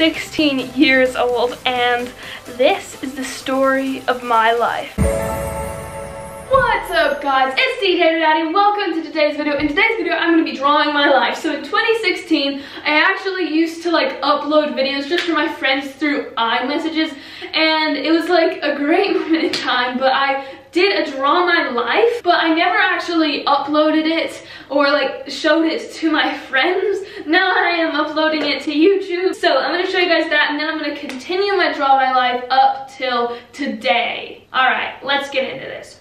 16 years old and this is the story of my life. What's up guys, it's DJ Daddy. Welcome to today's video. In today's video, I'm gonna be drawing my life. So in 2016, I actually used to like upload videos just for my friends through iMessages and it was like a great moment in time, but I did a draw my life, but I never actually uploaded it or like showed it to my friends. Now I am uploading it to YouTube. So I'm gonna show you guys that and then I'm gonna continue my draw my life up till today. All right, let's get into this.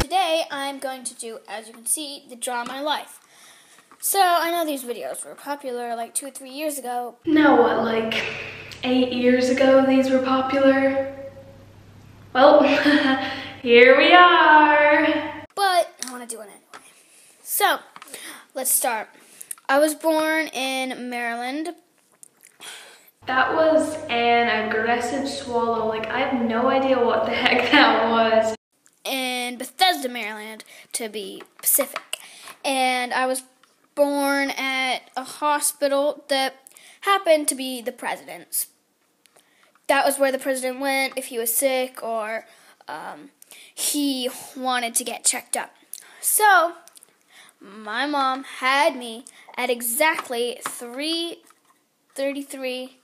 Today I'm going to do, as you can see, the Draw My Life. So I know these videos were popular like two or three years ago. Now what, like eight years ago these were popular? Well, here we are. But I want to do it anyway. So, let's start. I was born in Maryland, that was an aggressive swallow. Like, I have no idea what the heck that was. In Bethesda, Maryland, to be Pacific. And I was born at a hospital that happened to be the president's. That was where the president went if he was sick or um, he wanted to get checked up. So, my mom had me at exactly 3:33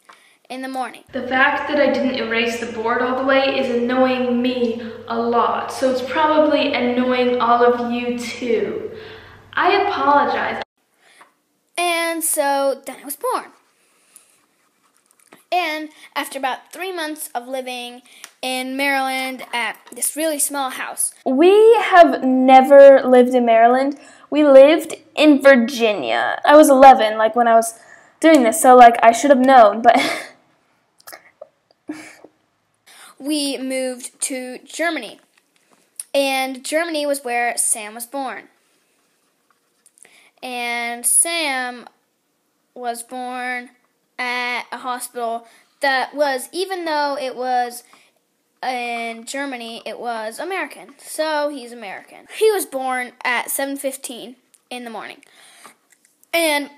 in the morning. The fact that I didn't erase the board all the way is annoying me a lot, so it's probably annoying all of you too. I apologize. And so then I was born. And after about three months of living in Maryland at this really small house. We have never lived in Maryland. We lived in Virginia. I was 11, like when I was doing this, so like I should have known, but we moved to Germany. And Germany was where Sam was born. And Sam was born at a hospital that was, even though it was in Germany, it was American. So he's American. He was born at 7:15 in the morning. And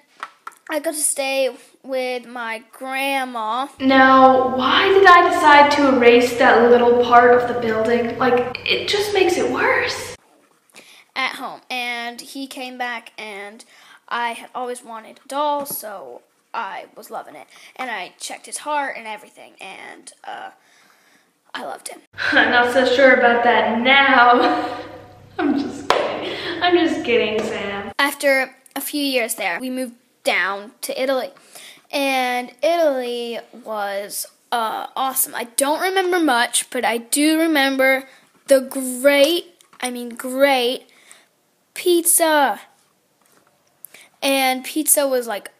I got to stay with my grandma. Now, why did I decide to erase that little part of the building? Like, it just makes it worse. At home. And he came back, and I had always wanted a doll, so I was loving it. And I checked his heart and everything, and uh, I loved him. I'm not so sure about that now. I'm just kidding. I'm just kidding, Sam. After a few years there, we moved down to Italy. And Italy was uh, awesome. I don't remember much, but I do remember the great, I mean, great pizza. And pizza was like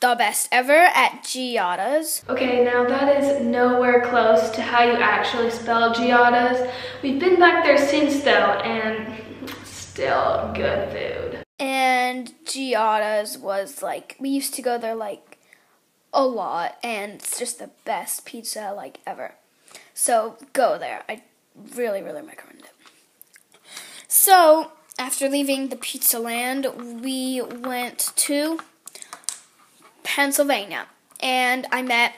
the best ever at Giada's. Okay, now that is nowhere close to how you actually spell Giada's. We've been back there since though, and still good food and Giada's was like we used to go there like a lot and it's just the best pizza like ever. So go there. I really really recommend it. So after leaving the pizza land, we went to Pennsylvania and I met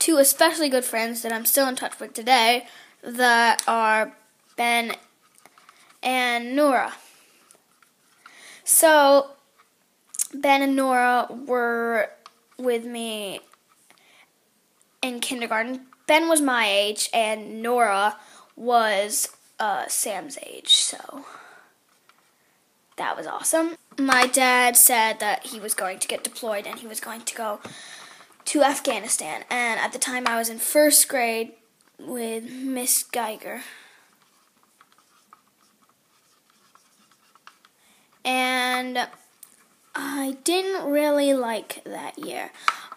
two especially good friends that I'm still in touch with today that are Ben and Nora. So Ben and Nora were with me in kindergarten. Ben was my age, and Nora was uh, Sam's age, so that was awesome. My dad said that he was going to get deployed and he was going to go to Afghanistan. And at the time, I was in first grade with Miss Geiger. and I didn't really like that year.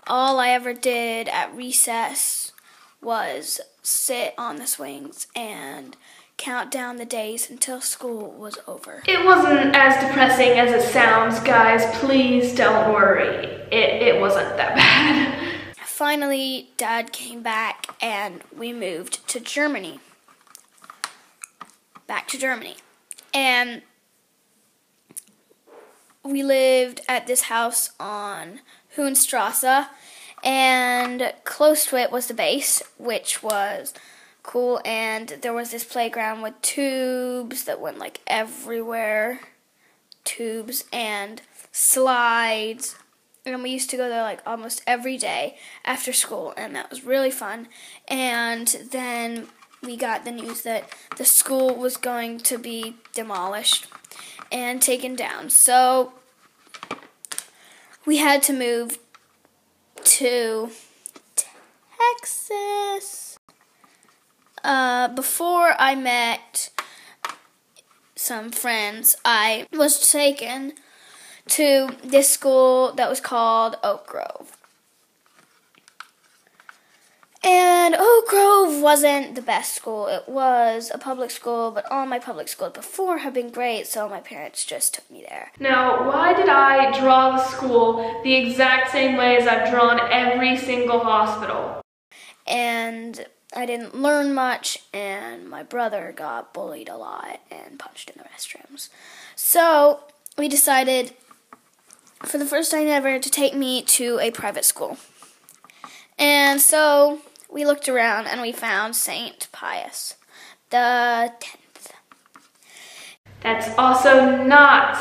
All I ever did at recess was sit on the swings and count down the days until school was over. It wasn't as depressing as it sounds, guys. Please don't worry. It, it wasn't that bad. Finally, Dad came back and we moved to Germany. Back to Germany. And we lived at this house on Hohenstrasse, and close to it was the base, which was cool. And there was this playground with tubes that went like everywhere, tubes and slides. And we used to go there like almost every day after school, and that was really fun. And then we got the news that the school was going to be demolished and taken down. So we had to move to Texas. Uh, before I met some friends, I was taken to this school that was called Oak Grove. And Oak Grove wasn't the best school. It was a public school, but all my public schools before have been great, so my parents just took me there. Now, why did I draw the school the exact same way as I've drawn every single hospital? And I didn't learn much, and my brother got bullied a lot and punched in the restrooms. So we decided, for the first time ever, to take me to a private school. And so we looked around and we found St. Pius, the 10th. That's also not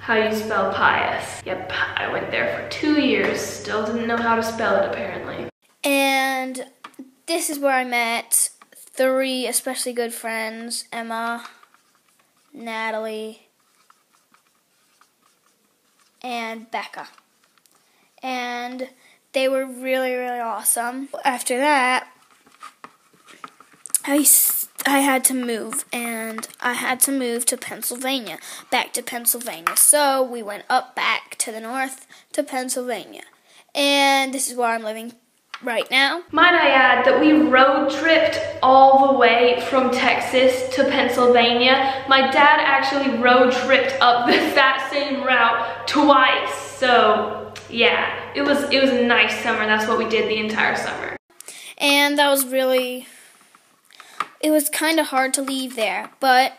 how you spell pious. Yep, I went there for two years, still didn't know how to spell it apparently. And this is where I met three especially good friends Emma, Natalie, and Becca. And they were really, really awesome. After that, I, I had to move, and I had to move to Pennsylvania, back to Pennsylvania. So we went up back to the north to Pennsylvania. And this is where I'm living right now. Might I add that we road tripped all the way from Texas to Pennsylvania. My dad actually road tripped up that same route twice. So yeah, it was it was a nice summer. That's what we did the entire summer. And that was really it was kind of hard to leave there, but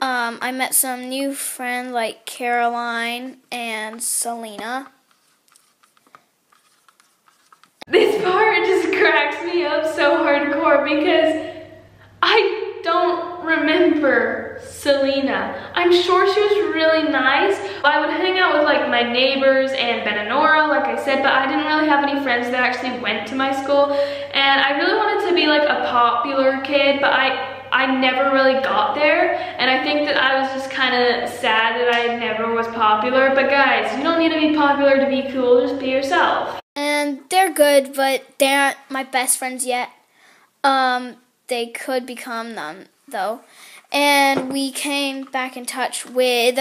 um, I met some new friends like Caroline and Selena. This part just cracks me up so hardcore because I don't remember Selena. I'm sure she was really nice. I would hang out with like my neighbors and Ben and Nora, like I said, but I didn't really have any friends that actually went to my school. And I really wanted to be like a popular kid, but I I never really got there and I think that I was just kind of sad that I never was popular but guys you don't need to be popular to be cool just be yourself and they're good but they aren't my best friends yet um they could become them though and we came back in touch with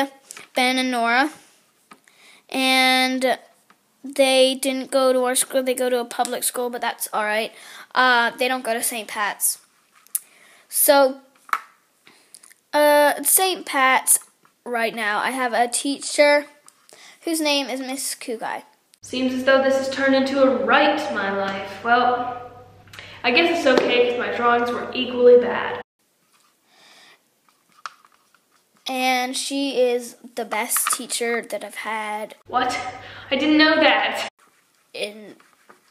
Ben and Nora and they didn't go to our school they go to a public school but that's all right uh, they don't go to St. Pat's so, uh, St. Pat's right now, I have a teacher whose name is Miss Kugai. Seems as though this has turned into a write my life. Well, I guess it's okay because my drawings were equally bad. And she is the best teacher that I've had. What? I didn't know that. In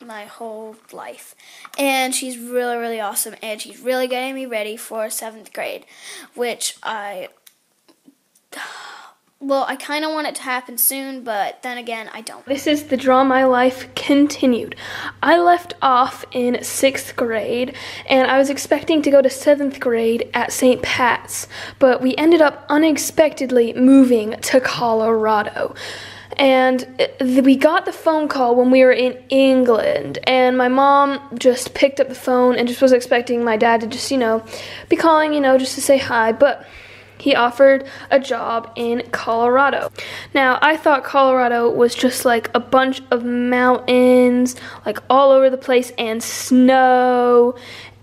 my whole life. And she's really, really awesome. And she's really getting me ready for seventh grade, which I. Well, I kind of want it to happen soon, but then again, I don't. This is the Draw My Life continued. I left off in sixth grade, and I was expecting to go to seventh grade at St. Pat's, but we ended up unexpectedly moving to Colorado and uh, we got the phone call when we were in England and my mom just picked up the phone and just was expecting my dad to just you know be calling you know just to say hi but he offered a job in Colorado. Now, I thought Colorado was just like a bunch of mountains, like all over the place, and snow.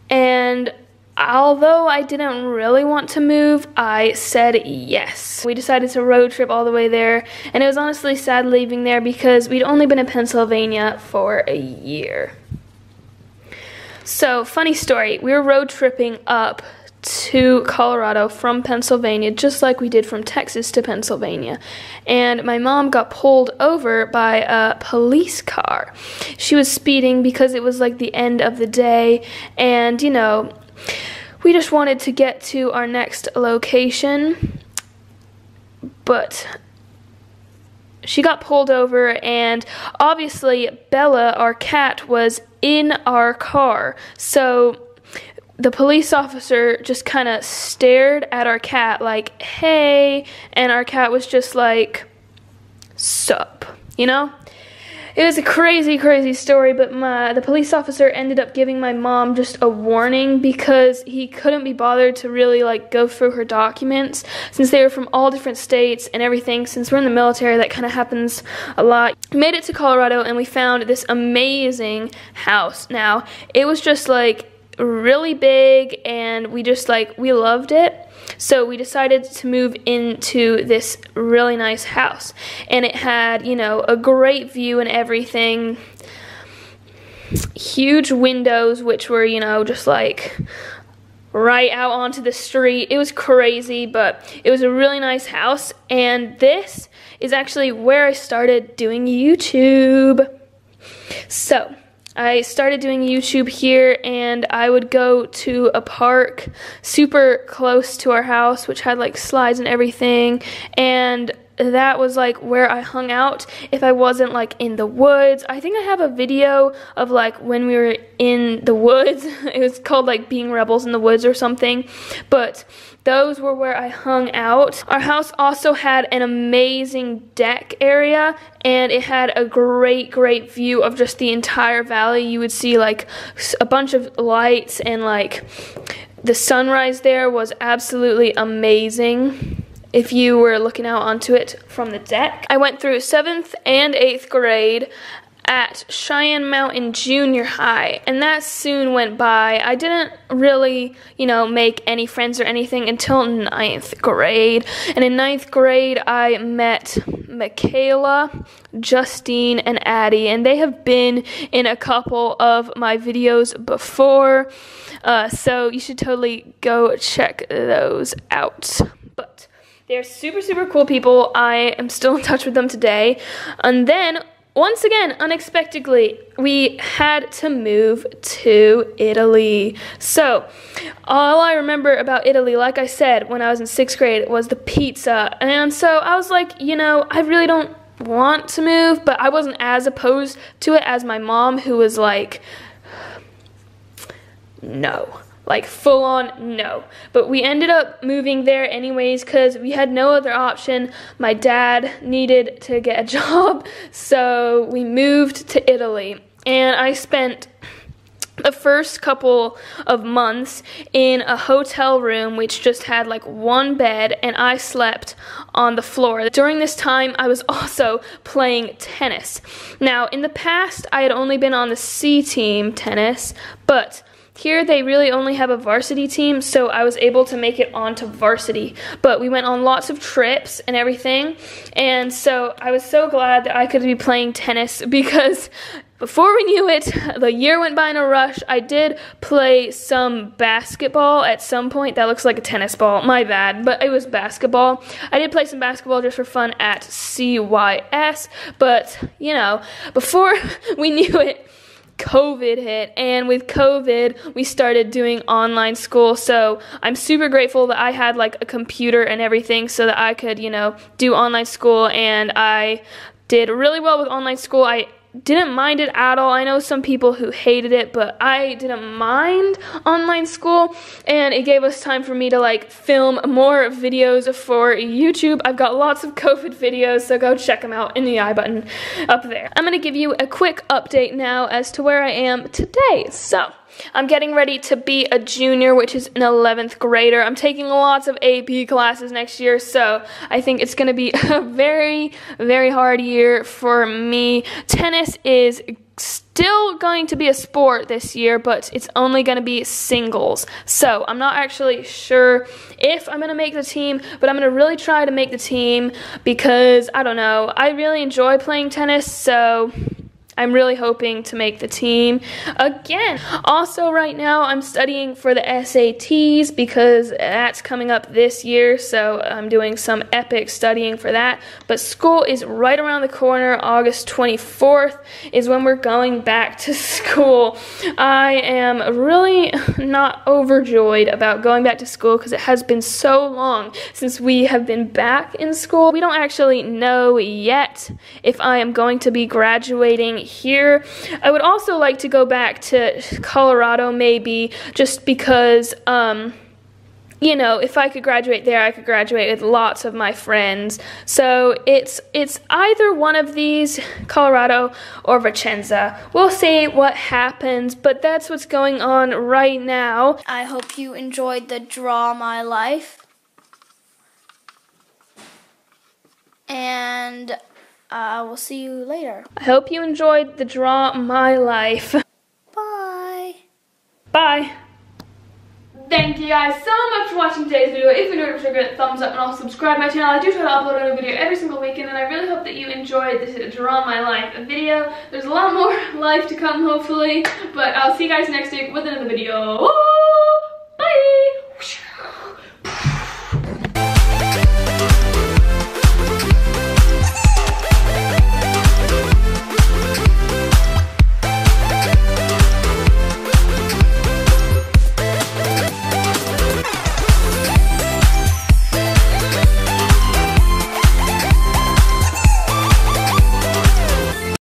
And although I didn't really want to move, I said yes. We decided to road trip all the way there, and it was honestly sad leaving there because we'd only been in Pennsylvania for a year. So, funny story, we were road tripping up to Colorado from Pennsylvania, just like we did from Texas to Pennsylvania. And my mom got pulled over by a police car. She was speeding because it was like the end of the day, and you know, we just wanted to get to our next location. But she got pulled over, and obviously, Bella, our cat, was in our car. So the police officer just kind of stared at our cat, like, hey, and our cat was just like, sup, you know? It was a crazy, crazy story, but my the police officer ended up giving my mom just a warning because he couldn't be bothered to really like go through her documents since they were from all different states and everything. Since we're in the military, that kind of happens a lot. Made it to Colorado and we found this amazing house. Now, it was just like really big and we just like we loved it. So we decided to move into this really nice house. And it had, you know, a great view and everything. Huge windows, which were, you know, just like right out onto the street. It was crazy, but it was a really nice house. And this is actually where I started doing YouTube. So, I started doing YouTube here and I would go to a park super close to our house, which had like slides and everything. And that was like where I hung out if I wasn't like in the woods. I think I have a video of like when we were in the woods. it was called like being rebels in the woods or something. But those were where I hung out. Our house also had an amazing deck area and it had a great, great view of just the entire valley. You would see like a bunch of lights and like the sunrise there was absolutely amazing if you were looking out onto it from the deck. I went through 7th and 8th grade at Cheyenne Mountain Junior High, and that soon went by. I didn't really, you know, make any friends or anything until ninth grade. And in ninth grade, I met Michaela, Justine, and Addie, and they have been in a couple of my videos before, uh, so you should totally go check those out. They're super, super cool people. I am still in touch with them today. And then once again, unexpectedly, we had to move to Italy. So, all I remember about Italy, like I said, when I was in sixth grade, was the pizza. And so I was like, you know, I really don't want to move, but I wasn't as opposed to it as my mom, who was like, no like full on no. But we ended up moving there anyways because we had no other option. My dad needed to get a job, so we moved to Italy. And I spent the first couple of months in a hotel room which just had like one bed and I slept on the floor. During this time I was also playing tennis. Now in the past I had only been on the C team tennis but here they really only have a varsity team, so I was able to make it onto varsity. But we went on lots of trips and everything, and so I was so glad that I could be playing tennis because before we knew it, the year went by in a rush. I did play some basketball at some point. That looks like a tennis ball. My bad, but it was basketball. I did play some basketball just for fun at CYS, but you know, before we knew it, COVID hit, and with COVID, we started doing online school. So I'm super grateful that I had like a computer and everything so that I could, you know, do online school. And I did really well with online school. I didn't mind it at all. I know some people who hated it, but I didn't mind online school and it gave us time for me to like film more videos for YouTube. I've got lots of COVID videos, so go check them out in the i button up there. I'm going to give you a quick update now as to where I am today. So, I'm getting ready to be a junior, which is an 11th grader. I'm taking lots of AP classes next year, so I think it's going to be a very, very hard year for me. Tennis is still going to be a sport this year, but it's only going to be singles. So I'm not actually sure if I'm going to make the team, but I'm going to really try to make the team because I don't know. I really enjoy playing tennis, so I'm really hoping to make the team again. Also, right now, I'm studying for the SATs because that's coming up this year, so I'm doing some epic studying for that. But school is right around the corner. August 24th is when we're going back to school. I am really not overjoyed about going back to school because it has been so long since we have been back in school. We don't actually know yet if I am going to be graduating here. I would also like to go back to Colorado maybe just because um, you know, if I could graduate there, I could graduate with lots of my friends. So it's it's either one of these, Colorado or Vicenza. We'll see what happens, but that's what's going on right now. I hope you enjoyed the Draw My Life. And uh, we'll see you later. I hope you enjoyed the Draw My Life. Bye. Bye. Thank you guys so much for watching today's video. If you enjoyed it, give it a thumbs up and also subscribe to my channel. I do try to upload a new video every single weekend and I really hope that you enjoyed this Draw My Life video. There's a lot more life to come hopefully, but I'll see you guys next week with another video.